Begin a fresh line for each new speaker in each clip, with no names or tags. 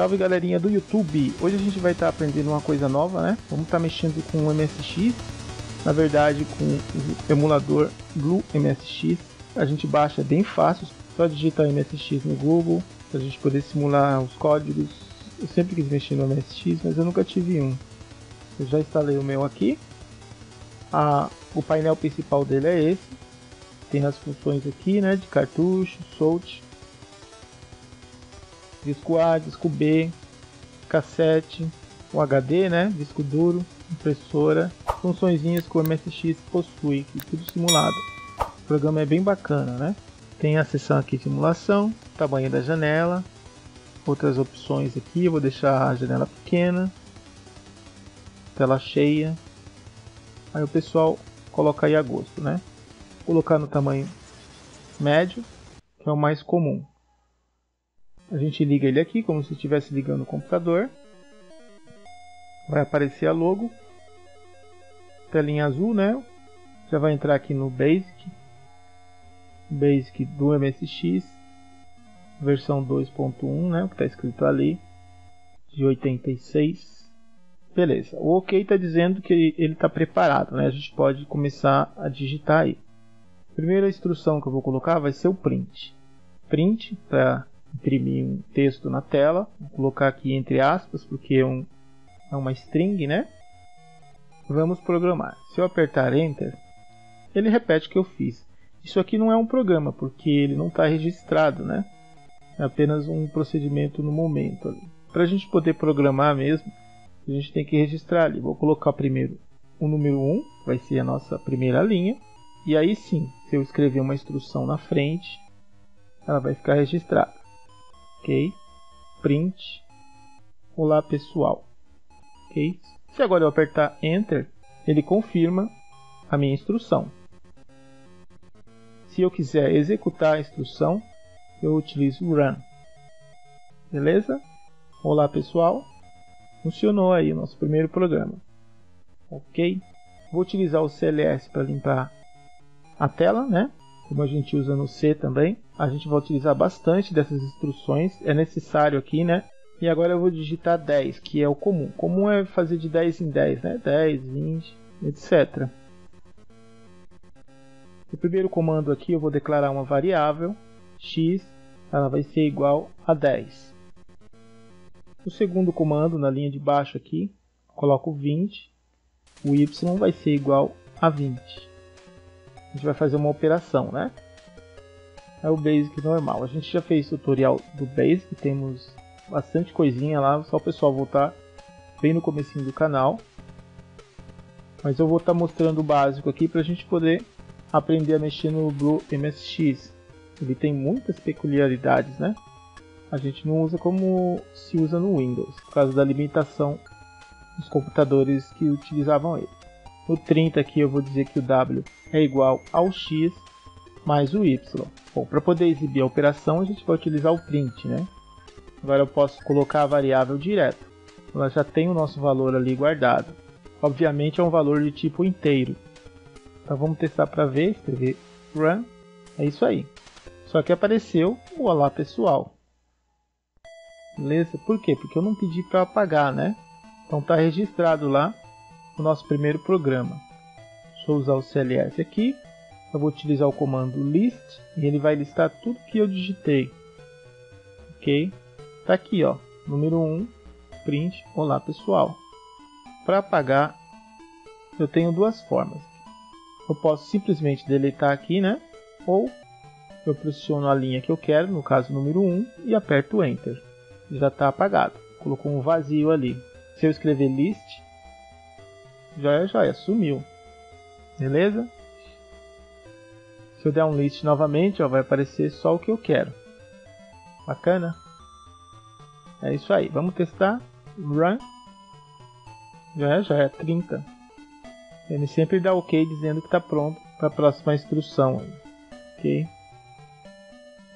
Salve galerinha do YouTube! Hoje a gente vai estar tá aprendendo uma coisa nova, né? Vamos estar tá mexendo com o MSX, na verdade com o emulador Blue MSX. A gente baixa bem fácil, só digitar MSX no Google para a gente poder simular os códigos. Eu sempre quis mexer no MSX, mas eu nunca tive um. Eu já instalei o meu aqui. A, o painel principal dele é esse. Tem as funções aqui, né? De cartucho, solte, disco A, disco B, cassete, o HD, né? Disco duro, impressora, funções que o MSX possui, tudo simulado. O programa é bem bacana, né? Tem a seção aqui de simulação, tamanho da janela, outras opções aqui, vou deixar a janela pequena, tela cheia. Aí o pessoal coloca aí a gosto, né? Vou colocar no tamanho médio, que é o mais comum. A gente liga ele aqui como se estivesse ligando o computador. Vai aparecer a logo. Telinha azul, né? Já vai entrar aqui no Basic. Basic do MSX. Versão 2.1, né? O que está escrito ali. De 86. Beleza. O OK está dizendo que ele está preparado, né? A gente pode começar a digitar aí. Primeira instrução que eu vou colocar vai ser o print. Print para imprimir um texto na tela. Vou colocar aqui entre aspas, porque é, um, é uma string, né? Vamos programar. Se eu apertar Enter, ele repete o que eu fiz. Isso aqui não é um programa, porque ele não está registrado, né? É apenas um procedimento no momento. Para a gente poder programar mesmo, a gente tem que registrar ali. Vou colocar primeiro o número 1, vai ser a nossa primeira linha. E aí sim, se eu escrever uma instrução na frente, ela vai ficar registrada ok? Print, olá pessoal, ok? Se agora eu apertar Enter, ele confirma a minha instrução. Se eu quiser executar a instrução, eu utilizo Run. Beleza? Olá pessoal, funcionou aí o nosso primeiro programa. Ok? Vou utilizar o CLS para limpar a tela, né? Como a gente usa no C também. A gente vai utilizar bastante dessas instruções, é necessário aqui, né? E agora eu vou digitar 10, que é o comum. Comum é fazer de 10 em 10, né? 10, 20, etc. O primeiro comando aqui eu vou declarar uma variável x, ela vai ser igual a 10. O segundo comando na linha de baixo aqui, coloco 20, o y vai ser igual a 20 a gente vai fazer uma operação, né? É o Basic normal. A gente já fez tutorial do Basic, temos bastante coisinha lá, só o pessoal voltar bem no comecinho do canal. Mas eu vou estar tá mostrando o básico aqui para a gente poder aprender a mexer no Blue MSX. Ele tem muitas peculiaridades, né? A gente não usa como se usa no Windows, por causa da limitação dos computadores que utilizavam ele. No 30 aqui eu vou dizer que o W é igual ao X mais o Y. Bom, para poder exibir a operação a gente vai utilizar o print, né? Agora eu posso colocar a variável direto. Ela já tem o nosso valor ali guardado. Obviamente é um valor de tipo inteiro. Então vamos testar para ver, escrever run. É isso aí. Só que apareceu o olá pessoal. Beleza? Por quê? Porque eu não pedi para apagar, né? Então está registrado lá o nosso primeiro programa. Eu usar o CLS aqui. Eu vou utilizar o comando list e ele vai listar tudo que eu digitei. Ok? Tá aqui, ó. Número 1, print. Olá, pessoal. Para apagar, eu tenho duas formas. Eu posso simplesmente deletar aqui, né? Ou eu pressiono a linha que eu quero, no caso número 1, e aperto Enter. Já está apagado. Colocou um vazio ali. Se eu escrever list, Joia, joia, sumiu. Beleza? Se eu der um list novamente, ó, vai aparecer só o que eu quero. Bacana? É isso aí. Vamos testar. Run. Já é, já é 30. Ele sempre dá ok dizendo que está pronto para a próxima instrução. Ok?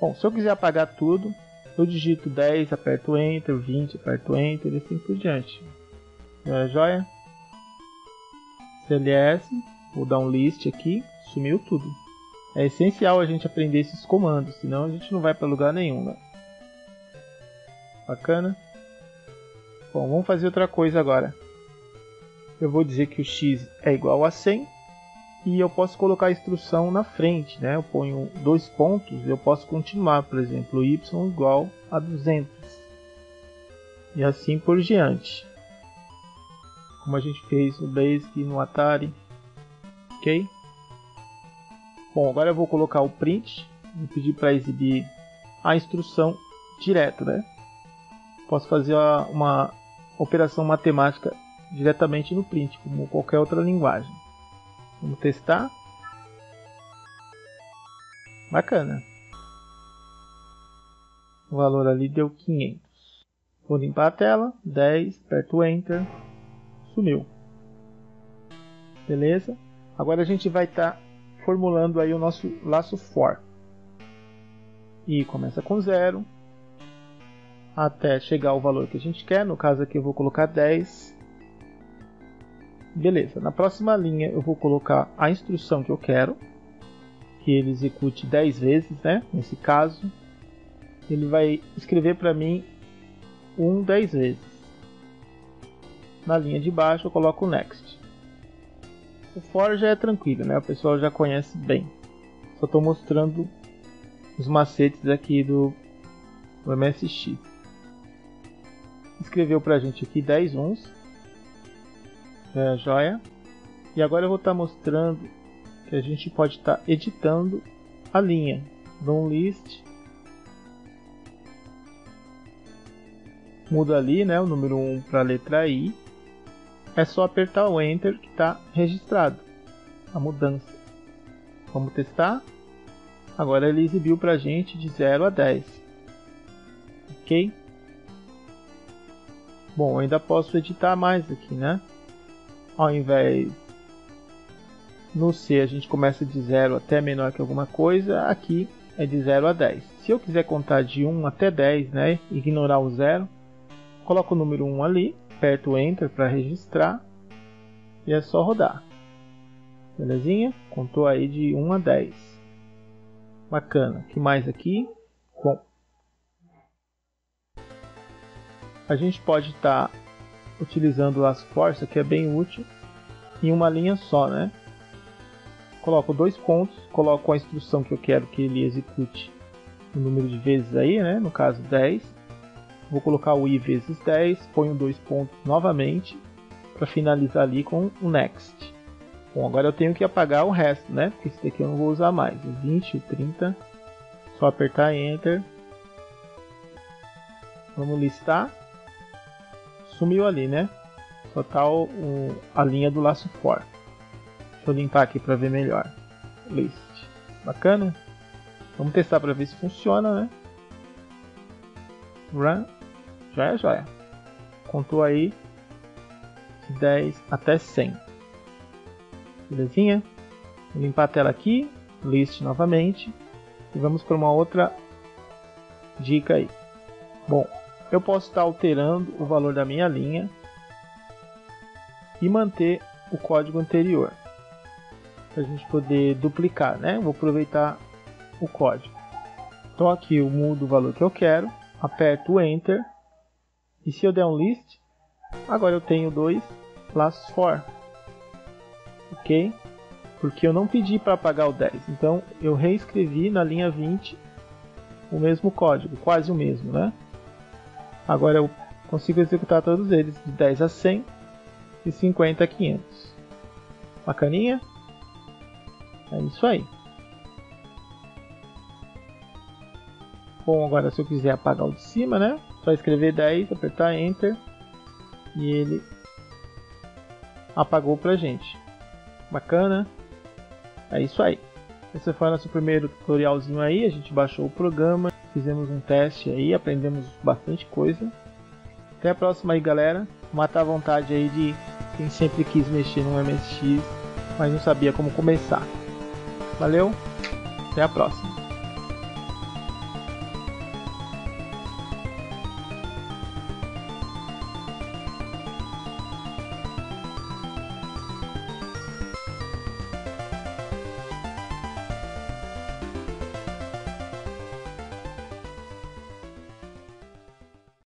Bom, se eu quiser apagar tudo, eu digito 10, aperto Enter, 20, aperto Enter e assim por diante. Já é joia? CLS, vou dar um list aqui, sumiu tudo. É essencial a gente aprender esses comandos, senão a gente não vai para lugar nenhum. Né? Bacana? Bom, vamos fazer outra coisa agora. Eu vou dizer que o x é igual a 100 e eu posso colocar a instrução na frente, né? Eu ponho dois pontos, eu posso continuar, por exemplo, y igual a 200 e assim por diante, como a gente fez no Basic e no Atari, ok? Bom, agora eu vou colocar o print, vou pedir para exibir a instrução direto, né? Posso fazer uma operação matemática diretamente no print, como qualquer outra linguagem. Vamos testar. Bacana. O valor ali deu 500. Vou limpar a tela. 10, aperto Enter. Sumiu. Beleza? Agora a gente vai estar tá formulando aí o nosso laço for. E começa com 0 até chegar ao valor que a gente quer. No caso aqui eu vou colocar 10 Beleza, na próxima linha eu vou colocar a instrução que eu quero, que ele execute 10 vezes, né? Nesse caso, ele vai escrever para mim um 10 vezes. Na linha de baixo eu coloco o next. O for já é tranquilo, né? O pessoal já conhece bem. Só estou mostrando os macetes aqui do, do MSX. Escreveu para a gente aqui 10 uns é, joia. E agora eu vou estar tá mostrando que a gente pode estar tá editando a linha. Dou um list. Muda ali né, o número 1 para a letra I. É só apertar o Enter que está registrado a mudança. Vamos testar. Agora ele exibiu para a gente de 0 a 10. Ok? Bom, ainda posso editar mais aqui, né? ao invés no C a gente começa de 0 até menor que alguma coisa, aqui é de 0 a 10. Se eu quiser contar de 1 até 10, né, ignorar o 0, coloco o número 1 ali, aperto Enter para registrar e é só rodar. Belezinha? Contou aí de 1 a 10. Bacana. que mais aqui? Bom, a gente pode estar tá utilizando as forças, que é bem útil, em uma linha só, né? Coloco dois pontos, coloco a instrução que eu quero que ele execute o número de vezes aí, né? No caso 10. Vou colocar o i vezes 10, ponho dois pontos novamente para finalizar ali com o next. Bom, agora eu tenho que apagar o resto, né? Porque esse daqui eu não vou usar mais. O 20, o 30, só apertar Enter. Vamos listar sumiu ali, né? Só tá o, o, a linha do laço for. Deixa eu limpar aqui para ver melhor. List. Bacana? Vamos testar para ver se funciona, né? Run. Já é, é. Contou aí 10 até 100. Belezinha? Vou limpar a tela aqui. List novamente. E vamos para uma outra dica aí. Bom, eu posso estar alterando o valor da minha linha e manter o código anterior para a gente poder duplicar, né? Vou aproveitar o código. Então aqui eu mudo o valor que eu quero, aperto o Enter e se eu der um list, agora eu tenho dois laços for, ok? Porque eu não pedi para apagar o 10, então eu reescrevi na linha 20 o mesmo código, quase o mesmo, né? Agora eu consigo executar todos eles de 10 a 100 e 50 a 500. Bacaninha? É isso aí. Bom, agora se eu quiser apagar o de cima, né? Só escrever 10, apertar Enter e ele apagou pra gente. Bacana? É isso aí. Esse foi nosso primeiro tutorialzinho aí. A gente baixou o programa, Fizemos um teste aí, aprendemos bastante coisa. Até a próxima aí, galera. Mata a vontade aí de quem sempre quis mexer no MSX, mas não sabia como começar. Valeu, até a próxima.